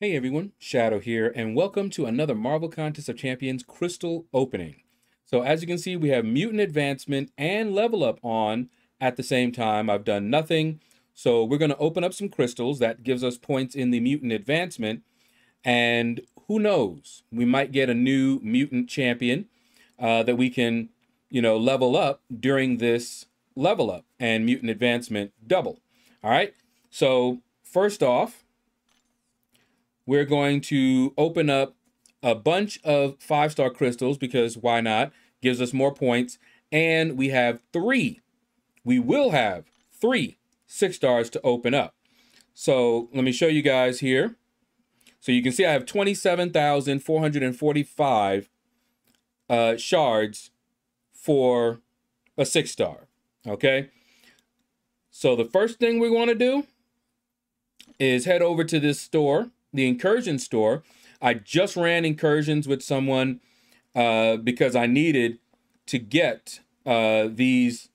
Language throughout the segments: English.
Hey everyone, Shaedow here, and welcome to another Marvel Contest of Champions Crystal opening. So as you can see, we have Mutant Advancement and Level Up on at the same time. I've done nothing, so we're going to open up some crystals. That gives us points in the Mutant Advancement, and who knows, we might get a new Mutant Champion uh, that we can, you know, level up during this Level Up and Mutant Advancement double. All right, so first off, we're going to open up a bunch of five star crystals because why not? Gives us more points. And we have three. We will have three six stars to open up. So let me show you guys here. So you can see I have 27,445 uh, shards for a six star. Okay. So the first thing we want to do is head over to this store the incursion store. I just ran incursions with someone uh, because I needed to get uh, these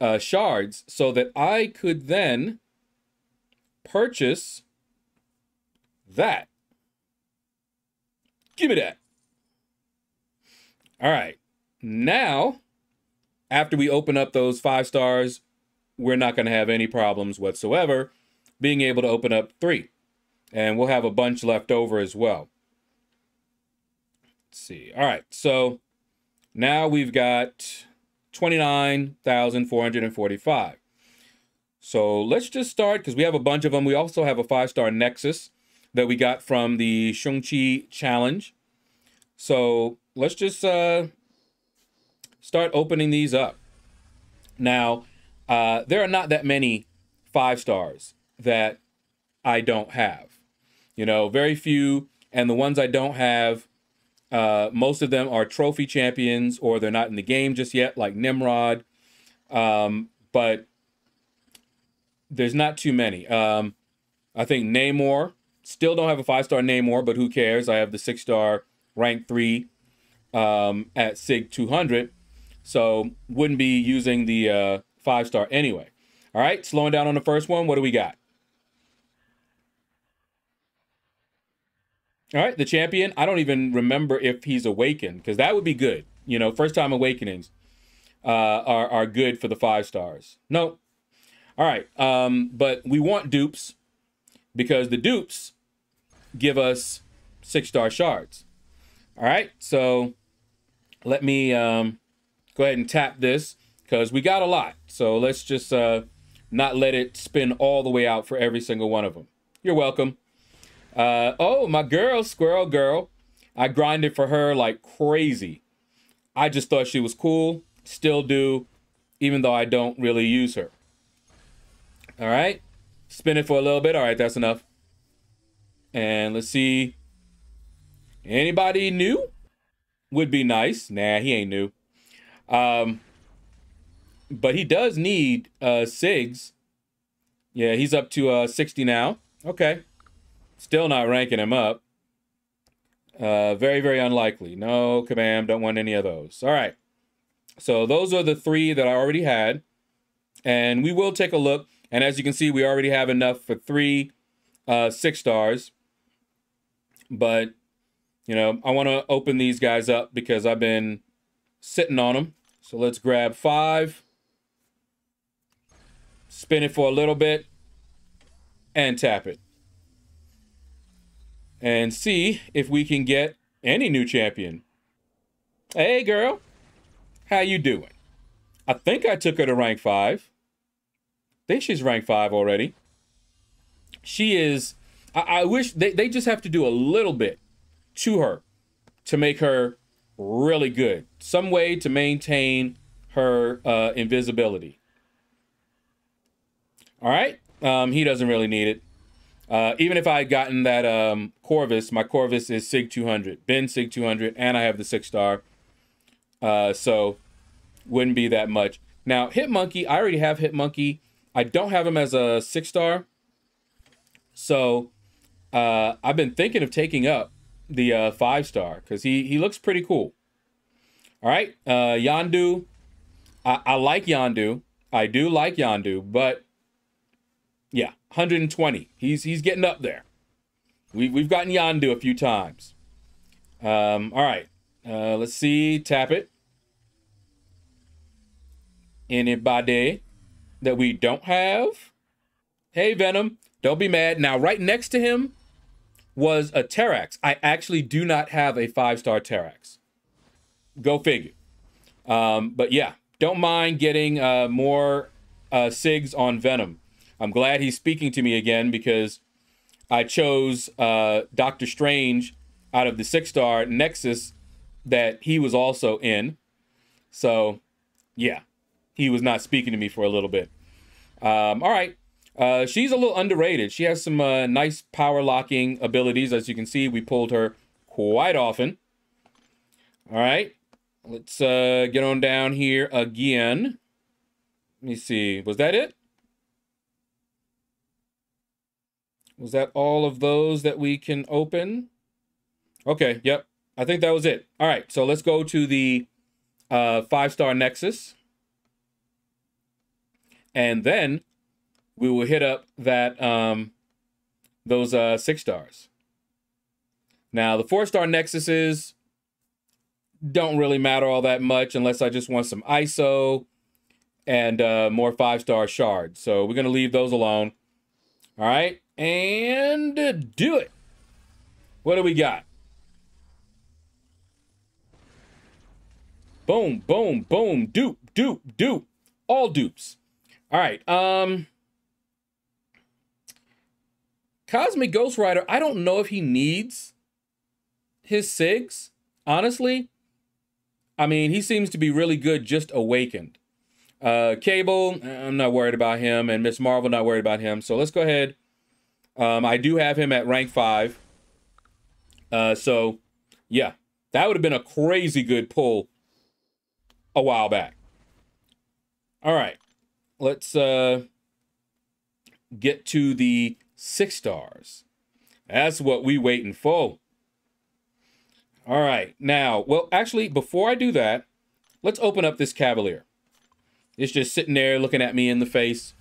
uh, shards so that I could then purchase that. Give me that. All right. Now, after we open up those five stars, we're not going to have any problems whatsoever being able to open up three. And we'll have a bunch left over as well. Let's see. All right. So now we've got 29,445. So let's just start because we have a bunch of them. We also have a five star Nexus that we got from the Shang-Chi challenge. So let's just uh, start opening these up. Now, uh, there are not that many five stars that I don't have. You know, very few. And the ones I don't have, uh, most of them are trophy champions or they're not in the game just yet, like Nimrod. Um, but there's not too many. Um, I think Namor, still don't have a five star Namor, but who cares? I have the six star rank three um, at SIG 200. So wouldn't be using the uh, five star anyway. All right, slowing down on the first one. What do we got? All right, the champion. I don't even remember if he's awakened because that would be good. You know, first time awakenings uh, are are good for the five stars. No, all right, um, but we want dupes because the dupes give us six star shards. All right, so let me um, go ahead and tap this because we got a lot. So let's just uh, not let it spin all the way out for every single one of them. You're welcome. Uh, oh, my girl, Squirrel Girl. I grinded for her like crazy. I just thought she was cool. Still do, even though I don't really use her. All right. Spin it for a little bit. All right, that's enough. And let's see. Anybody new? Would be nice. Nah, he ain't new. Um, but he does need uh SIGs. Yeah, he's up to uh 60 now. Okay. Still not ranking him up. Uh, very, very unlikely. No, Kabam, don't want any of those. All right. So those are the three that I already had. And we will take a look. And as you can see, we already have enough for three uh, six stars. But, you know, I want to open these guys up because I've been sitting on them. So let's grab five. Spin it for a little bit. And tap it and see if we can get any new champion. Hey, girl. How you doing? I think I took her to rank 5. I think she's rank 5 already. She is... I, I wish they, they just have to do a little bit to her to make her really good. Some way to maintain her uh, invisibility. All right. Um, he doesn't really need it. Uh, even if I had gotten that um, Corvus, my Corvus is SIG 200, Ben SIG 200, and I have the six star. Uh, so wouldn't be that much. Now, Hitmonkey, I already have Hitmonkey. I don't have him as a six star. So uh, I've been thinking of taking up the uh, five star because he, he looks pretty cool. All right. Uh, Yondu, I, I like Yondu. I do like Yondu, but 120. He's he's getting up there. We, we've gotten Yondu a few times. Um, all right. Uh, let's see. Tap it. Anybody that we don't have? Hey, Venom. Don't be mad. Now, right next to him was a Terrax. I actually do not have a five star Terrax. Go figure. Um, but yeah, don't mind getting uh, more uh, SIGs on Venom. I'm glad he's speaking to me again because I chose uh, Doctor Strange out of the six star Nexus that he was also in. So, yeah, he was not speaking to me for a little bit. Um, all right. Uh, she's a little underrated. She has some uh, nice power locking abilities. As you can see, we pulled her quite often. All right. Let's uh, get on down here again. Let me see. Was that it? Was that all of those that we can open? Okay, yep. I think that was it. All right, so let's go to the uh, five-star Nexus. And then we will hit up that um, those uh, six stars. Now, the four-star Nexuses don't really matter all that much unless I just want some ISO and uh, more five-star shards. So we're going to leave those alone. All right, and do it. What do we got? Boom, boom, boom, dupe, dupe, dupe. All dupes. All right. Um Cosmic Ghost Rider, I don't know if he needs his SIGs, honestly. I mean, he seems to be really good just awakened. Uh Cable, I'm not worried about him, and Miss Marvel, not worried about him. So let's go ahead. Um, I do have him at rank five. Uh, so yeah, that would have been a crazy good pull a while back. All right, let's uh, get to the six stars. That's what we waiting for. All right, now, well, actually, before I do that, let's open up this Cavalier. It's just sitting there looking at me in the face.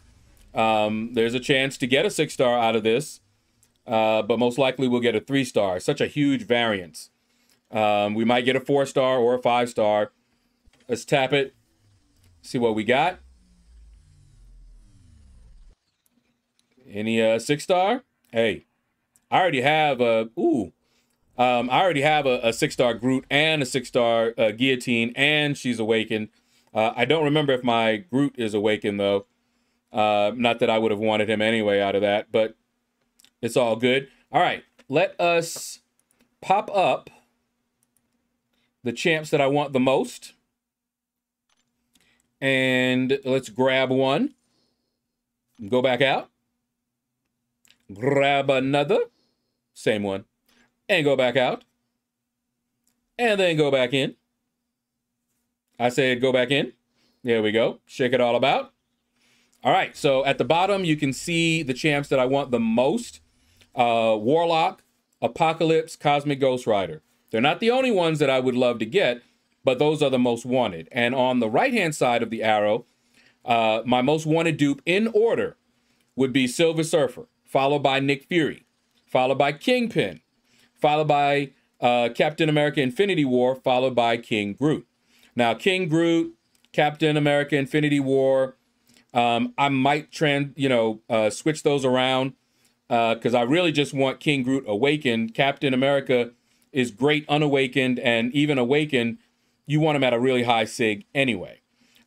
Um, there's a chance to get a six star out of this, uh, but most likely we'll get a three star. Such a huge variance. Um, we might get a four star or a five star. Let's tap it. See what we got. Any uh six star? Hey, I already have a ooh. Um, I already have a, a six star Groot and a six star uh, Guillotine, and she's awakened. Uh, I don't remember if my Groot is awakened though. Uh, not that I would have wanted him anyway out of that, but it's all good. All right, let us pop up the champs that I want the most. And let's grab one. Go back out. Grab another. Same one. And go back out. And then go back in. I said go back in. There we go. Shake it all about. All right. So at the bottom, you can see the champs that I want the most. Uh, Warlock, Apocalypse, Cosmic Ghost Rider. They're not the only ones that I would love to get but those are the most wanted. And on the right hand side of the arrow, uh, my most wanted dupe in order would be Silver Surfer, followed by Nick Fury, followed by Kingpin, followed by uh, Captain America Infinity War, followed by King Groot. Now, King Groot, Captain America Infinity War, um, I might trend, you know, uh, switch those around because uh, I really just want King Groot awakened. Captain America is great unawakened, and even awakened, you want him at a really high sig anyway.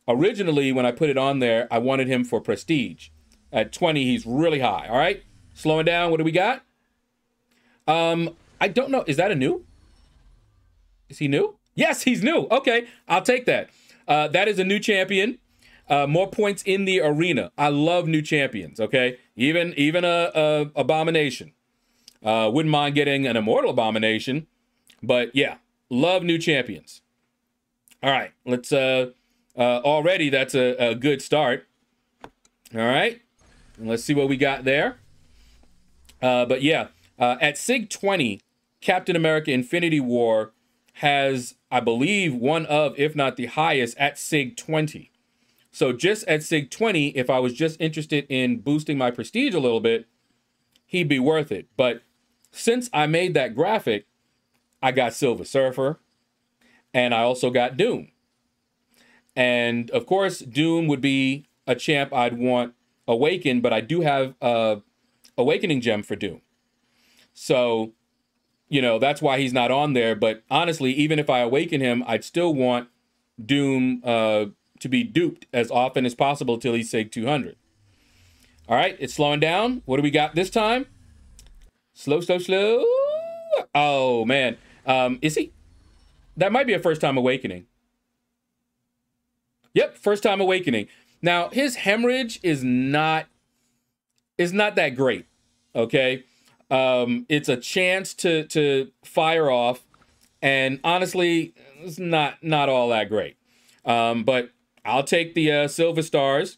Originally, when I put it on there, I wanted him for prestige. At 20, he's really high. All right, slowing down. What do we got? Um, I don't know. Is that a new? Is he new? Yes, he's new. Okay, I'll take that. Uh, that is a new champion. Uh, more points in the arena. I love new champions. Okay, even even a, a abomination. Uh, wouldn't mind getting an immortal abomination, but yeah, love new champions. All right, let's uh, uh already that's a, a good start. All right, let's see what we got there. Uh, but yeah, uh, at Sig 20, Captain America Infinity War has, I believe, one of, if not the highest, at Sig 20. So just at Sig 20, if I was just interested in boosting my prestige a little bit, he'd be worth it. But since I made that graphic, I got Silver Surfer and I also got Doom. And of course, Doom would be a champ I'd want Awaken, but I do have a Awakening gem for Doom. So, you know, that's why he's not on there. But honestly, even if I awaken him, I'd still want Doom uh, to be duped as often as possible till he's SIG 200. All right, it's slowing down. What do we got this time? Slow, slow, slow. Oh, man. Um, is he? That might be a first time awakening. Yep, first time awakening. Now, his hemorrhage is not is not that great. Okay? Um, it's a chance to to fire off, and honestly, it's not not all that great. Um, but I'll take the uh, silver stars.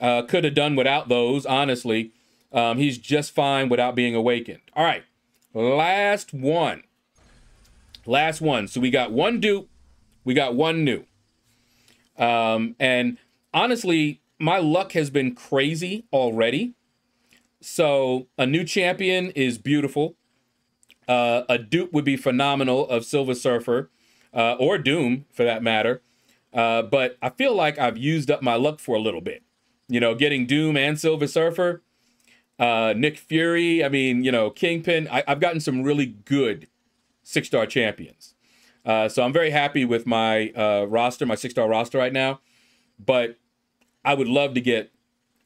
Uh, could have done without those, honestly. Um, he's just fine without being awakened. All right, last one. Last one. So we got one dupe, we got one new. Um, and honestly, my luck has been crazy already. So a new champion is beautiful. Uh, a dupe would be phenomenal of Silver Surfer uh, or Doom for that matter. Uh, but I feel like I've used up my luck for a little bit. You know, getting Doom and Silver Surfer, uh, Nick Fury. I mean, you know, Kingpin. I, have gotten some really good six star champions. Uh, so I'm very happy with my uh, roster, my six star roster right now. But I would love to get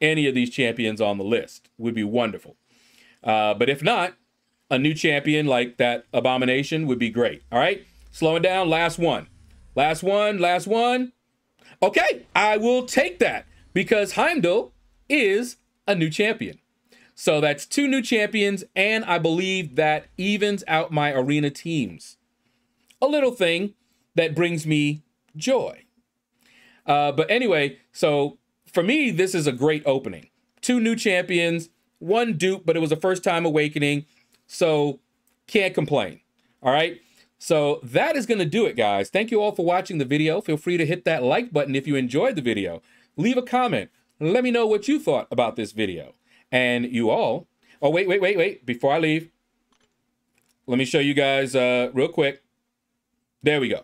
any of these champions on the list. Would be wonderful. Uh, but if not, a new champion like that Abomination would be great. All right, slowing down. Last one. Last one. Last one. Okay, I will take that because Heimdall is a new champion. So that's two new champions, and I believe that evens out my arena teams. A little thing that brings me joy. Uh, but anyway, so for me, this is a great opening. Two new champions, one dupe, but it was a first time awakening. So can't complain. All right. So that is going to do it, guys. Thank you all for watching the video. Feel free to hit that like button if you enjoyed the video. Leave a comment. Let me know what you thought about this video. And you all, oh, wait, wait, wait, wait. Before I leave, let me show you guys uh, real quick. There we go.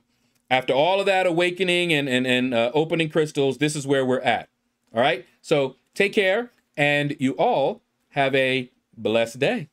After all of that awakening and, and, and uh, opening crystals, this is where we're at. All right. So take care, and you all have a blessed day.